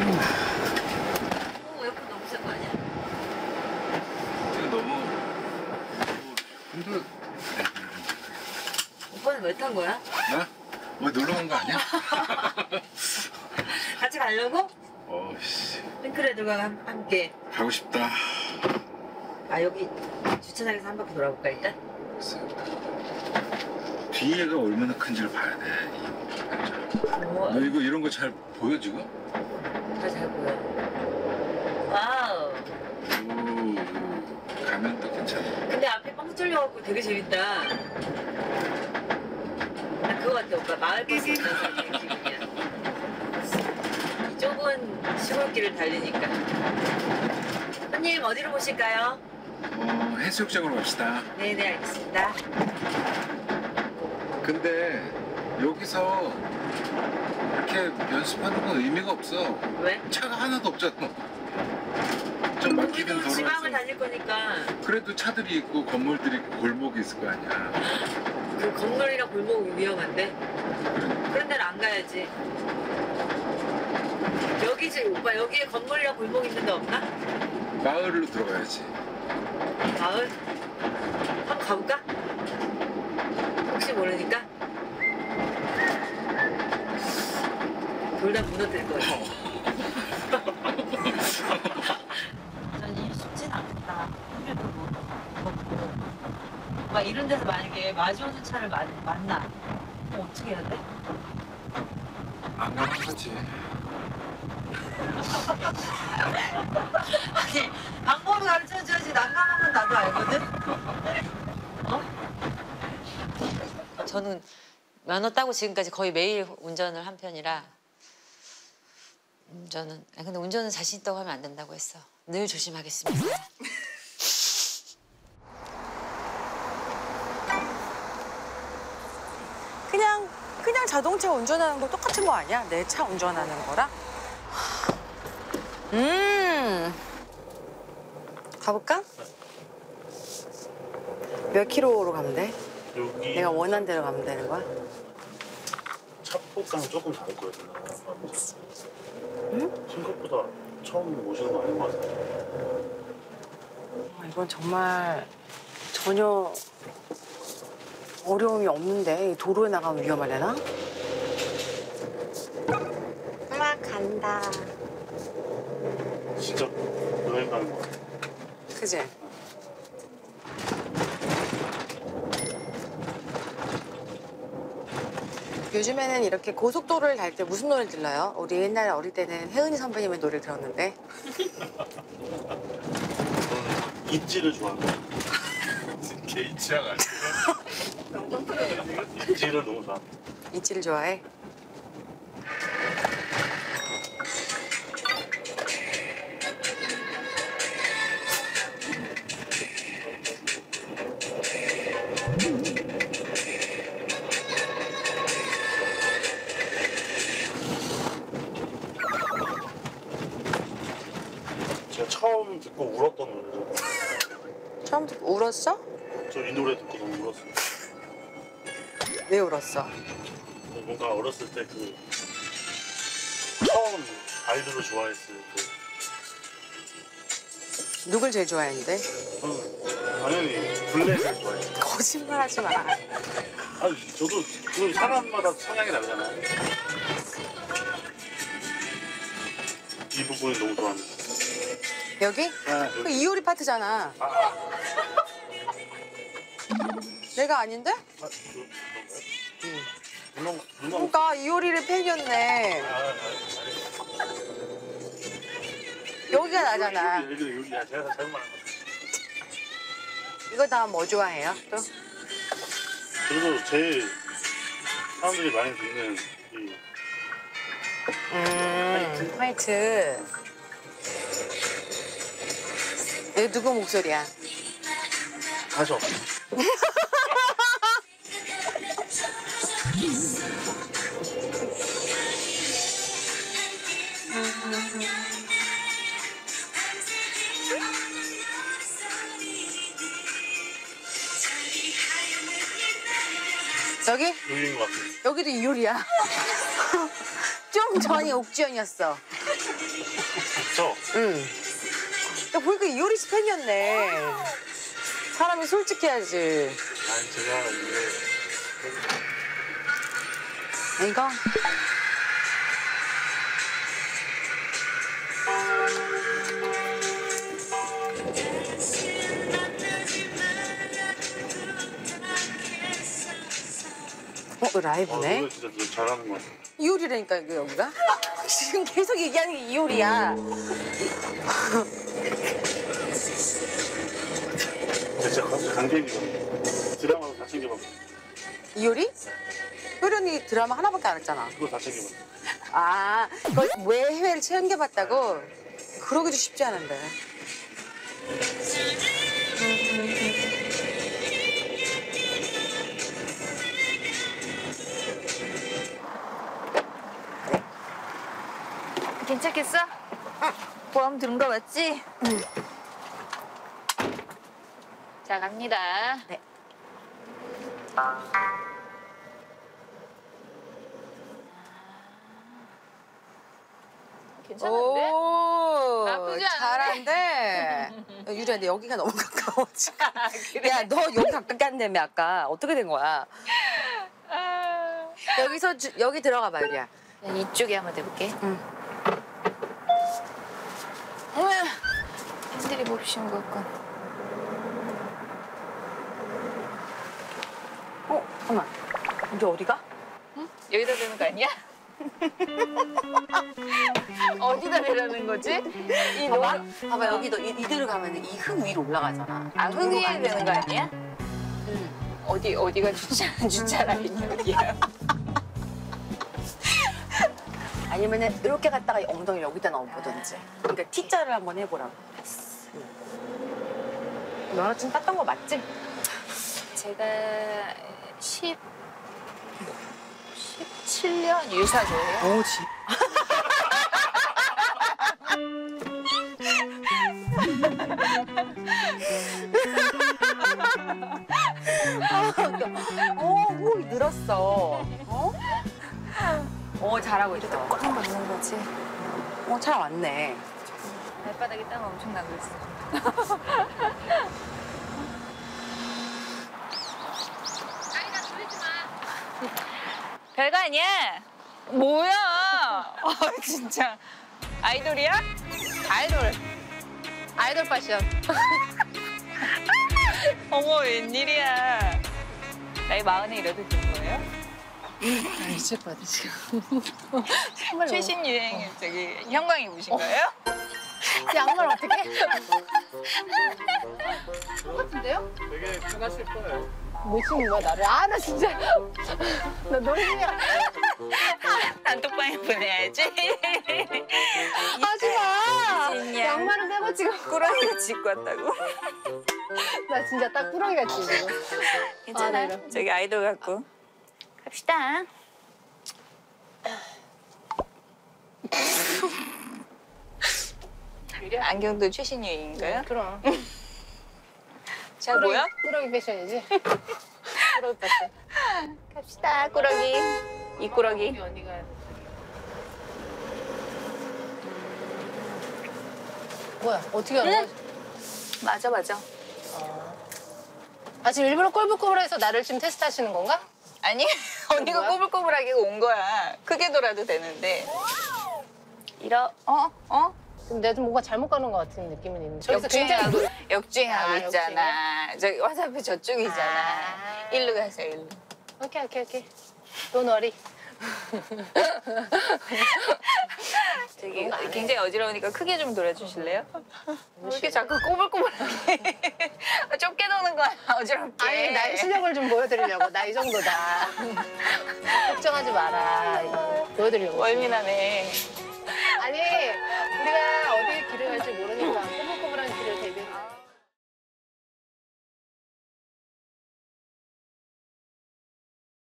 어, 에어컨 너무 센 거 아니야? 이거 너무 근데 오빠는 왜 탄 거야? 나? 뭐 놀러 간 거 아니야? 같이 가려고? 어씨 핑크레드가 함- 함께. 가고 싶다. 아 여기 주차장에서 한 바퀴 돌아볼까 일단? 뒤에가 얼마나 큰지를 봐야 돼. 오, 너 이거 이런 거 잘 보여 지금? 잘 보여. Wow. 오, 가면 또 괜찮아. 근데 앞에 빵 뚫려갖고 되게 재밌다. 나 그거 같아 오빠 마을버스 타는 기분이야. 이 좁은 시골길을 달리니까. 손님 어디로 모실까요? 어, 해수욕장으로 갑시다. 네네 알겠습니다. 근데 여기서 이렇게 연습하는 건 의미가 없어. 왜? 차가 하나도 없잖아. 좀 막히는 우리도 지방을. 다닐 거니까 그래도 차들이 있고 건물들이 있고 골목이 있을 거 아니야. 그 건물이랑 골목이 위험한데 그래. 그런 데는 안 가야지. 여기지 오빠 여기에 건물이랑 골목 있는 데 없나? 마을로 들어가야지. 마을? 한번 가볼까? 혹시 모르니까? 둘다 무너질 거야. 완전히 쉽진 않겠다. 힘들도 먹고. 막 이런 데서 만약에 마주오는 차를 만, 만나. 그럼 어떻게 해야 돼? 안 가면 하지. 아니, 방법을 가르쳐 줘야지 난감하면 나도 알거든? 어? 저는 면허 따고 지금까지 거의 매일 운전을 한 편이라 운전은 아 근데 운전은 자신 있다고 하면 안 된다고 했어. 늘 조심하겠습니다. 그냥 그냥 자동차 운전하는 거 똑같은 거 아니야? 내 차 운전하는 거랑? 음. 가볼까? 몇 킬로로 가면 돼? 여기 내가 원하는 대로 가면 되는 거야? 차폭감 조금 다를 거예요. 응? 생각보다 처음 오시는 거 아닌 것 같아요. 아, 이건 정말 전혀 어려움이 없는데 이 도로에 나가면 위험하려나? 막 간다. 진짜 여행 가는 거 같아요. 그지? 요즘에는 이렇게 고속도로를 달 때 무슨 노래를 들러요? 우리 옛날에 어릴 때는 혜은이 선배님의 노래를 들었는데 저는 있지를 좋아해요. 개인 취향 아니야? 있지를 너무 좋아합니다. 이치를 좋아해? 울었어? 저 이 노래 듣고 너무 울었어요. 왜 울었어? 뭔가 어렸을 때 그 처음 아이돌을 좋아했을 때 누굴 제일 좋아했는데? 저는 당연히 블랙을 좋아해요. 거짓말하지 마. 아니 저도 그 사람마다 성향이 다르잖아요. 이 부분이 너무 좋아합니다. 여기? 아, 그 이효리 파트잖아. 내가 아닌데? 아, 그, 응. 누나, 누나, 그러니까 이효리를 팬이었네. 아, 아, 여기가 아, 나잖아. 여기, 여기, 여기, 야, 제가 잘못 말한 거. 이거 다 뭐 좋아해요? 또? 그래도 제일 사람들이 많이 듣는 이 음, 화이트. 이거 누구 목소리야? 가죠. 여기? 여기인 것 같아요. 여기도 이효리야. 좀 전이 옥주현이었어. 저 응. 야, 보니까 이효리 씨 팬이었네. 사람이 솔직해야지. 아니 제가 이거? 어, 라이브네? 노래 진짜 되게 잘하는 것 같아요. 이효리라니까, 이거 여기가? 지금 계속 얘기하는 게 이효리야. 진짜 강대이거든요. 드라마도 다 챙겨봤고 이효리? 언니 드라마 하나밖에 안 했잖아. 그거 다 챙겨봤고. 아, 그걸 왜 해외를 챙겨봤다고? 그러기도 쉽지 않은데. 괜찮겠어? 보험 들은 거 맞지? 응. 자, 갑니다. 네. 괜찮은데? 오, 나쁘지 않은데? 잘한데. 유리야, 근데 여기가 너무 가까워, 지금. 야, 너 여기 가깝게 한다며, 아까. 어떻게 된 거야? 아... 여기서, 주- 여기 들어가 봐, 유리야. 난 이쪽에 한번 해볼게. 응. 핸들이 몹시온 것 같고. 어, 잠깐만. 이제 어디가? 여기다 대는 거 아니야? 어디다 대라는 거지? 이 봐봐. 노- 봐봐, 여기도 이, 이대로 가면 이 흙 위로 올라가잖아. 아, 흥 위에 되는 거 아니야? 응. 어디 어디가 주차 주차 라인이 어디야? 아니면은 이렇게 갔다가 엉덩이 여기다 넣어보든지. 그러니까 T자를 한번 해보라고. 응. 너나 좀 땄던 거 맞지? 제가 10 17년 유사고예요. 오, 지. 어, 호흡이 늘었어. 어? 어, 잘하고 있어. 꽉 맞는 거지. 어, 잘 왔네. 발바닥에 땀 엄청 나고 있어. 별거 아니야. 뭐야? 아 진짜 아이돌이야? 아이돌. 아이돌 패션. 어머 웬일이야? 나이 마흔에 이래도 되는 거예요? 것 같아 지금. 최신 유행 저기 형광 입으신 거예요? 양말 어떻게? 똑같은데요? 되게 편하실 거예요. 뭐 치는 거야 나를? 아 나 진짜 나 중에 단톡방에 보내야지. 하지 마. 진이야. 양말은 빼고 지금 꾸러기가 짓고 왔다고. 나 진짜 딱 꾸러기 같지 지금. 괜찮아. 아, 네, 저기 아이돌 같고. 갑시다. 안경도 최신 유행인가요? 그럼. 자, 뭐야? 꾸러기 패션이지. 꾸러기 패션. 갑시다, 꾸러기. 이 꾸러기. 어디가? 뭐야 어떻게 하는 거야? 맞아, 맞아. 아 지금 일부러 꼴불꼴불해서 나를 지금 테스트 하시는 건가? 아니, 언니가? 꼬불꼬불하게 온 거야. 크게 돌아도 되는데. 이러, 어? 어? 근데 내가 좀 뭔가 잘못 가는 것 같은 느낌은 있는데. 저기서 굉장히 역주행하고, 역주행하고 아, 있잖아. 저기 화살표 저쪽이잖아. 아. 일로 가세요, 일로. 오케이 오케이 오케이. 돈 워리. 저기 굉장히 어지러우니까 크게 좀 돌아주실래요? 왜 이렇게 자꾸 꼬불꼬불하게 좁게 도는 거야 어지럽게 아니 나의 실력을 좀 보여드리려고 나 이 정도다. 걱정하지 마라. 보여드리려고. 월미나네 아니 우리가 어디 길을 갈지 모르니까